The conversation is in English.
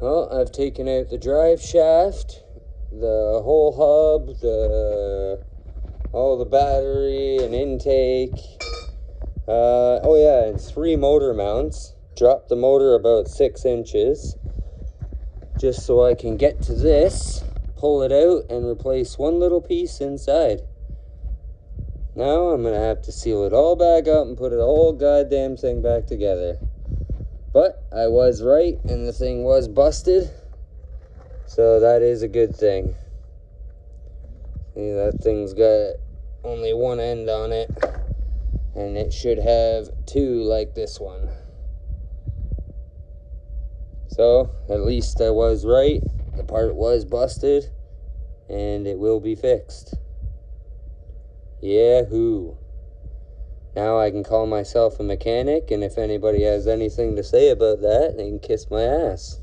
Well, I've taken out the drive shaft, the whole hub, the all the battery and intake. Uh, oh yeah, and three motor mounts. Dropped the motor about six inches, just so I can get to this, pull it out, and replace one little piece inside. Now I'm gonna have to seal it all back up and put the whole goddamn thing back together. But I was right, and the thing was busted. So that is a good thing. See, that thing's got only one end on it. And it should have two like this one. So, at least I was right. The part was busted. And it will be fixed. Yahoo! Now I can call myself a mechanic, and if anybody has anything to say about that, they can kiss my ass.